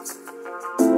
house.